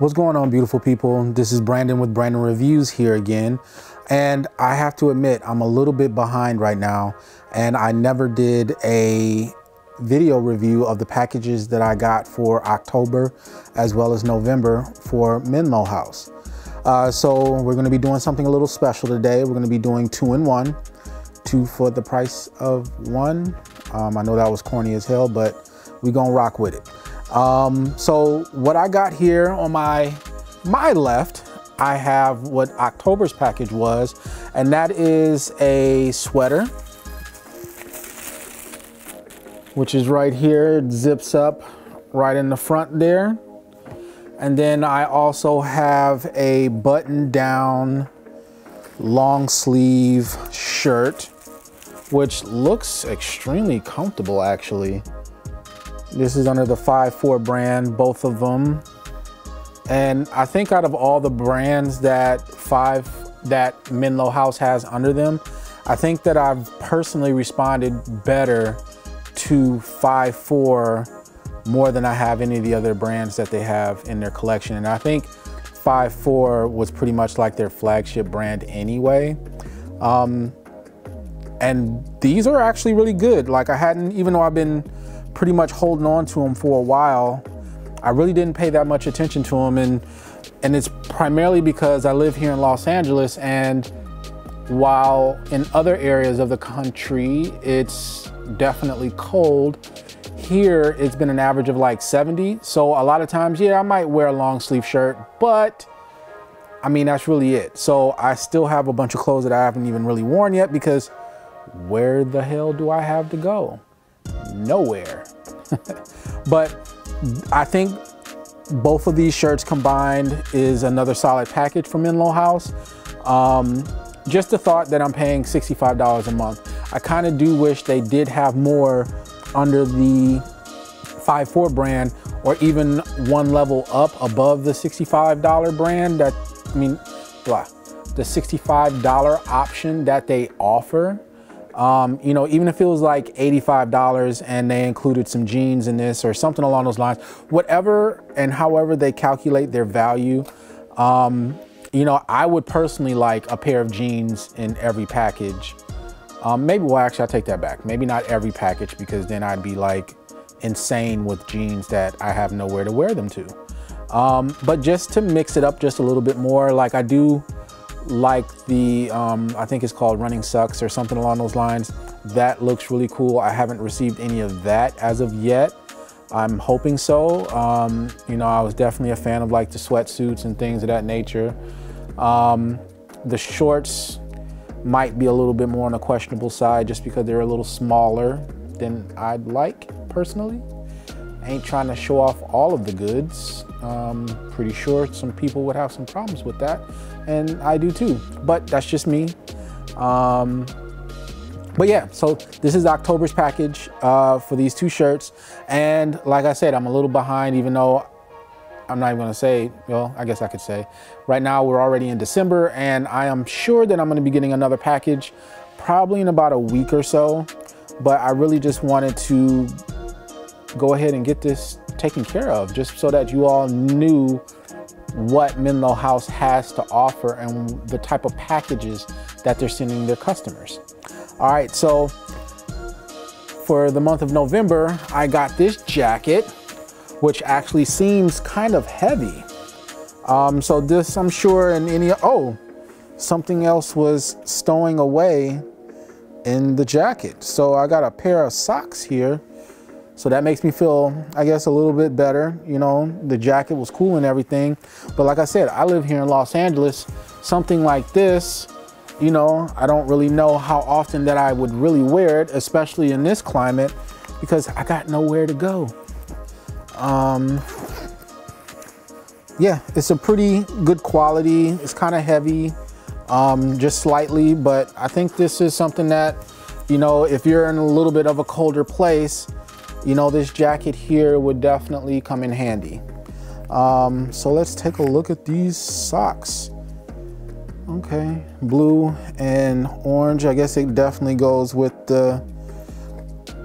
What's going on, beautiful people? This is Brandon with Brandon Reviews here again. And I have to admit, I'm a little bit behind right now. And I never did a video review of the packages that I got for October as well as November for Menlo House. Uh, so we're gonna be doing something a little special today. We're gonna be doing two in one, two for the price of one. Um, I know that was corny as hell, but we gonna rock with it. Um, so what I got here on my, my left, I have what October's package was, and that is a sweater, which is right here. It zips up right in the front there. And then I also have a button down long sleeve shirt, which looks extremely comfortable actually. This is under the 5-4 brand, both of them. And I think out of all the brands that five that Menlo House has under them, I think that I've personally responded better to 5-4 more than I have any of the other brands that they have in their collection. And I think 5-4 was pretty much like their flagship brand anyway. Um, and these are actually really good. Like I hadn't, even though I've been pretty much holding on to them for a while. I really didn't pay that much attention to them and and it's primarily because I live here in Los Angeles and while in other areas of the country it's definitely cold, here it's been an average of like 70. So a lot of times, yeah, I might wear a long sleeve shirt, but I mean, that's really it. So I still have a bunch of clothes that I haven't even really worn yet because where the hell do I have to go? nowhere. but I think both of these shirts combined is another solid package from Menlo House. Um, just the thought that I'm paying $65 a month. I kind of do wish they did have more under the 5-4 brand or even one level up above the $65 brand that, I mean, blah, the $65 option that they offer um, you know, even if it was like $85 and they included some jeans in this or something along those lines, whatever and however they calculate their value, um, you know, I would personally like a pair of jeans in every package. Um, maybe, well, actually, I'll take that back. Maybe not every package because then I'd be like insane with jeans that I have nowhere to wear them to. Um, but just to mix it up just a little bit more, like I do like the, um, I think it's called Running Sucks or something along those lines. That looks really cool. I haven't received any of that as of yet. I'm hoping so. Um, you know, I was definitely a fan of like the sweatsuits and things of that nature. Um, the shorts might be a little bit more on the questionable side just because they're a little smaller than I'd like personally. Ain't trying to show off all of the goods. Um, pretty sure some people would have some problems with that and I do too. But that's just me. Um, but yeah, so this is October's package uh, for these two shirts. And like I said, I'm a little behind, even though I'm not even gonna say, well, I guess I could say. Right now, we're already in December, and I am sure that I'm gonna be getting another package probably in about a week or so. But I really just wanted to go ahead and get this taken care of, just so that you all knew what Menlo House has to offer and the type of packages that they're sending their customers. All right, so for the month of November, I got this jacket, which actually seems kind of heavy. Um, so this, I'm sure, in any, oh, something else was stowing away in the jacket. So I got a pair of socks here so that makes me feel, I guess, a little bit better. You know, the jacket was cool and everything. But like I said, I live here in Los Angeles. Something like this, you know, I don't really know how often that I would really wear it, especially in this climate, because I got nowhere to go. Um, yeah, it's a pretty good quality. It's kind of heavy, um, just slightly, but I think this is something that, you know, if you're in a little bit of a colder place, you know, this jacket here would definitely come in handy. Um, so let's take a look at these socks. Okay, blue and orange. I guess it definitely goes with the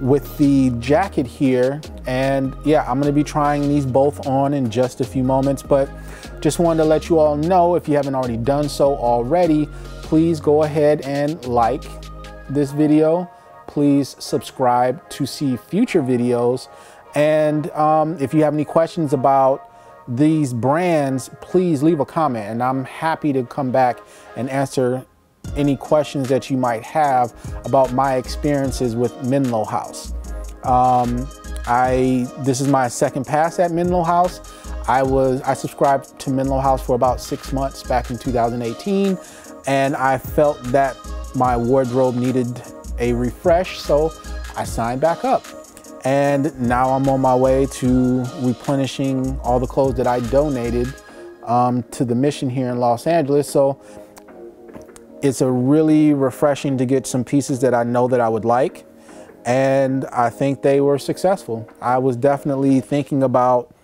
with the jacket here. And yeah, I'm gonna be trying these both on in just a few moments, but just wanted to let you all know if you haven't already done so already, please go ahead and like this video. Please subscribe to see future videos. And um, if you have any questions about these brands, please leave a comment and I'm happy to come back and answer any questions that you might have about my experiences with Menlo House. Um, I this is my second pass at Menlo House. I was I subscribed to Menlo House for about six months back in 2018, and I felt that my wardrobe needed a refresh, so I signed back up. And now I'm on my way to replenishing all the clothes that I donated um, to the mission here in Los Angeles. So it's a really refreshing to get some pieces that I know that I would like. And I think they were successful. I was definitely thinking about,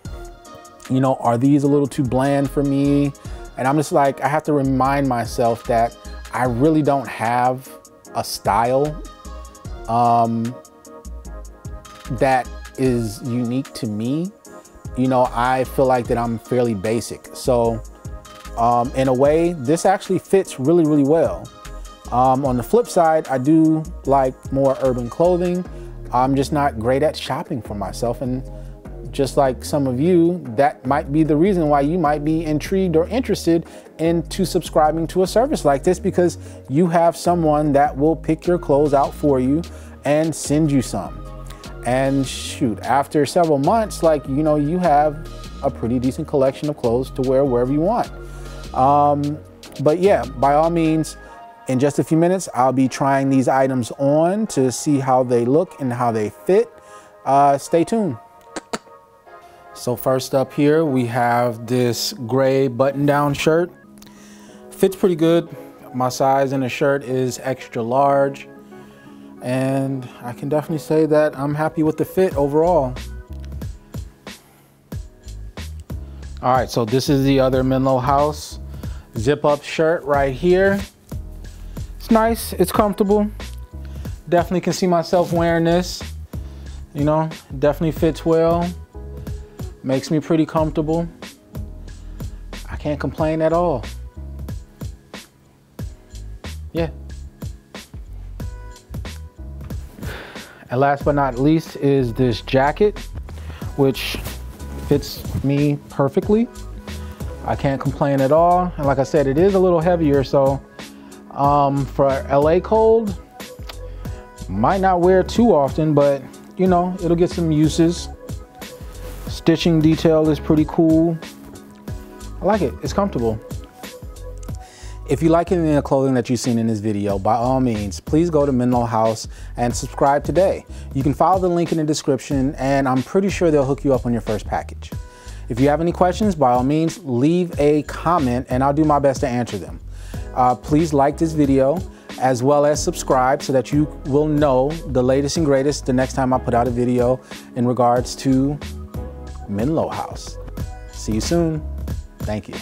you know, are these a little too bland for me? And I'm just like, I have to remind myself that I really don't have a style. Um, that is unique to me. You know, I feel like that I'm fairly basic. So um, in a way, this actually fits really, really well. Um, on the flip side, I do like more urban clothing. I'm just not great at shopping for myself. And just like some of you, that might be the reason why you might be intrigued or interested into subscribing to a service like this because you have someone that will pick your clothes out for you and send you some. And shoot, after several months, like, you know, you have a pretty decent collection of clothes to wear wherever you want. Um, but yeah, by all means, in just a few minutes, I'll be trying these items on to see how they look and how they fit. Uh, stay tuned. So first up here, we have this gray button-down shirt. Fits pretty good. My size in the shirt is extra large and I can definitely say that I'm happy with the fit overall. All right, so this is the other Menlo House zip up shirt right here. It's nice, it's comfortable. Definitely can see myself wearing this. You know, definitely fits well. Makes me pretty comfortable. I can't complain at all. Yeah. And last but not least is this jacket, which fits me perfectly. I can't complain at all. And like I said, it is a little heavier, so um, for LA cold, might not wear too often, but you know, it'll get some uses. Stitching detail is pretty cool. I like it, it's comfortable. If you like any of the clothing that you've seen in this video, by all means, please go to Menlo House and subscribe today. You can follow the link in the description and I'm pretty sure they'll hook you up on your first package. If you have any questions, by all means, leave a comment and I'll do my best to answer them. Uh, please like this video as well as subscribe so that you will know the latest and greatest the next time I put out a video in regards to Menlo House. See you soon. Thank you.